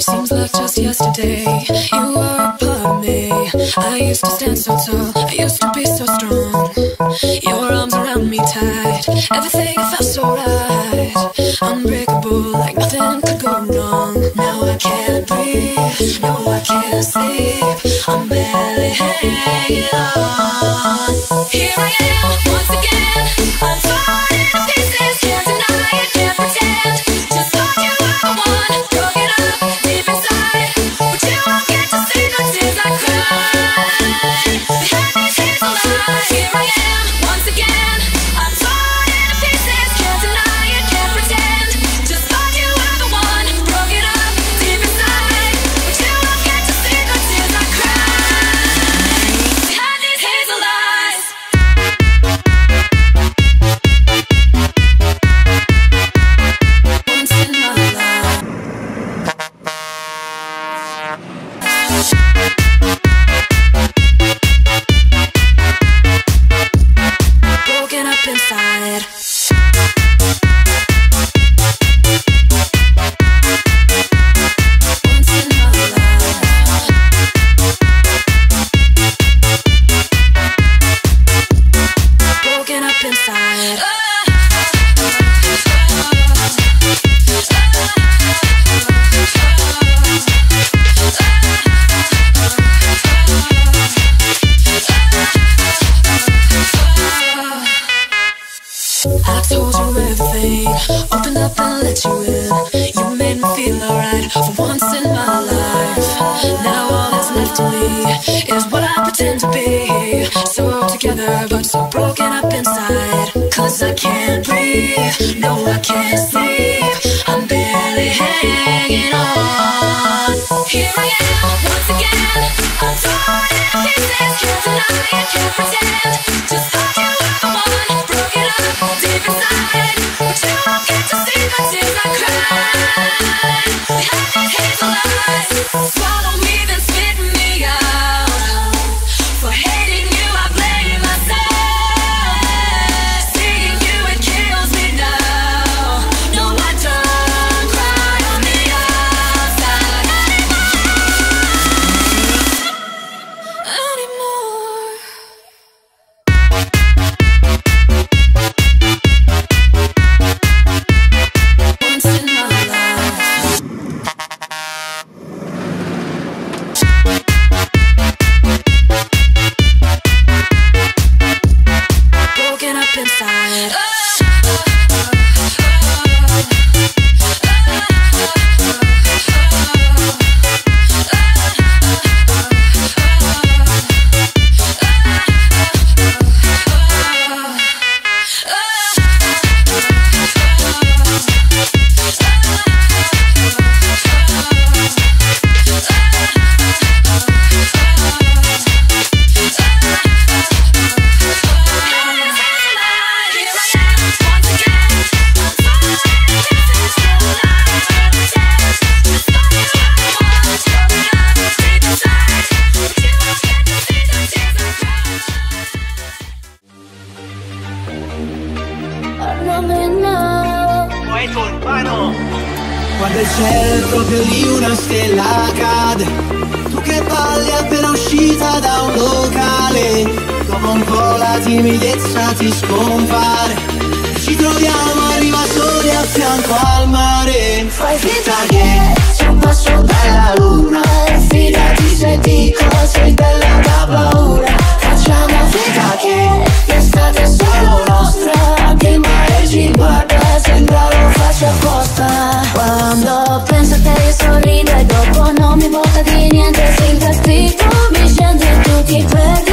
Seems like just yesterday you were part me. I used to stand so tall, I used to be so strong. Your arms around me tight, everything felt so right. Unbreakable, like nothing could go wrong. Now I can't breathe, no, I can't sleep. I'm barely hanging on. Here I am I told you everything, opened up and let you in. You made me feel alright for once in my life. Now all that's left of me is what I pretend to be. So together, but so broken up inside. Cause I can't breathe, no, I can't sleep. I'm barely hanging on. Here I am inside. Quando il cielo proprio lì una stella cade. Tu che balli appena uscita da un locale. Dopo un po' la timidezza ti scompare. Ci troviamo arriva soli a fianco al mare. Fai finta che c'è un passo dalla luna. E fidati se dico sei regrets